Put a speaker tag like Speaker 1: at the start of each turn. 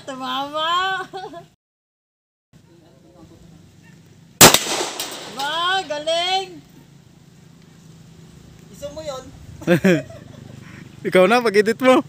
Speaker 1: Ba, tumama! Ba, galing!
Speaker 2: Isa mo yon.
Speaker 3: Ikaw na, pag-edit mo.